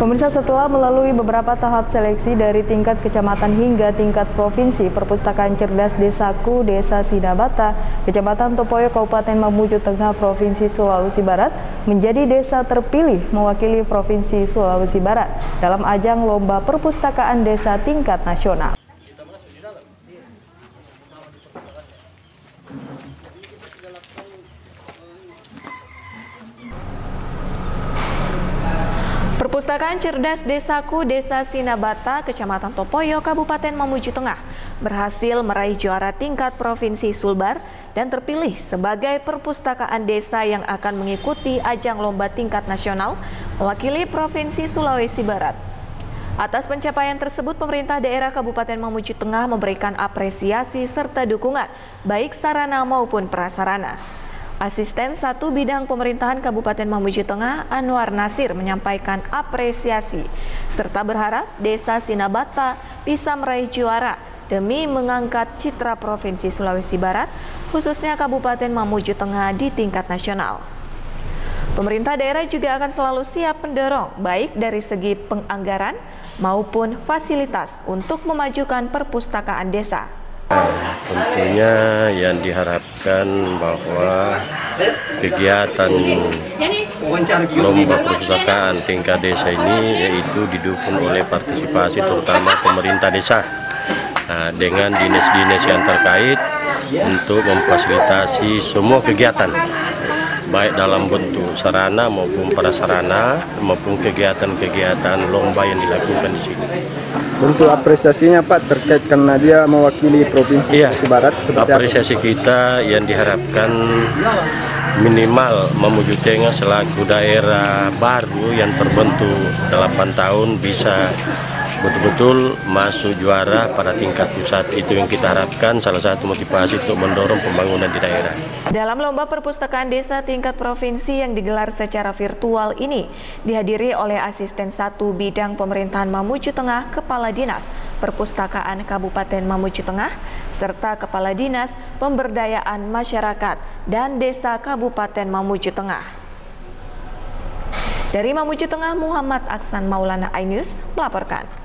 Pemirsa setelah melalui beberapa tahap seleksi dari tingkat kecamatan hingga tingkat provinsi, Perpustakaan Cerdas Desaku Desa Sidabata, Kecamatan Topoyo, Kabupaten Mamuju Tengah, Provinsi Sulawesi Barat, menjadi desa terpilih mewakili Provinsi Sulawesi Barat dalam ajang Lomba Perpustakaan Desa tingkat nasional. Perpustakaan Cerdas Desaku Desa Sinabata, Kecamatan Topoyo, Kabupaten Mamuju Tengah berhasil meraih juara tingkat Provinsi Sulbar dan terpilih sebagai perpustakaan desa yang akan mengikuti ajang lomba tingkat nasional mewakili Provinsi Sulawesi Barat. Atas pencapaian tersebut, pemerintah daerah Kabupaten Mamuju Tengah memberikan apresiasi serta dukungan, baik sarana maupun prasarana. Asisten satu bidang pemerintahan Kabupaten Mamuju Tengah, Anwar Nasir, menyampaikan apresiasi serta berharap Desa Sinabata bisa meraih juara demi mengangkat citra Provinsi Sulawesi Barat, khususnya Kabupaten Mamuju Tengah di tingkat nasional. Pemerintah daerah juga akan selalu siap mendorong baik dari segi penganggaran maupun fasilitas untuk memajukan perpustakaan desa. Tentunya yang diharapkan bahwa kegiatan lomba perpustakaan tingkat desa ini yaitu didukung oleh partisipasi terutama pemerintah desa. Nah, dengan dinas-dinas yang terkait untuk memfasilitasi semua kegiatan baik dalam bentuk sarana maupun prasarana maupun kegiatan-kegiatan lomba yang dilakukan di sini. Untuk apresiasinya Pak terkait karena dia mewakili provinsi iya, Barat seperti apresiasi apa? kita yang diharapkan minimal memuju Tengah selaku daerah baru yang terbentuk 8 tahun bisa betul-betul masuk juara pada tingkat pusat itu yang kita harapkan salah satu motivasi untuk mendorong pembangunan di daerah. Dalam lomba perpustakaan desa tingkat provinsi yang digelar secara virtual ini dihadiri oleh asisten satu bidang pemerintahan Mamuju Tengah Kepala Dinas Perpustakaan Kabupaten Mamuju Tengah serta Kepala Dinas Pemberdayaan Masyarakat dan Desa Kabupaten Mamuju Tengah. Dari Mamuju Tengah, Muhammad Aksan Maulana Ainus melaporkan.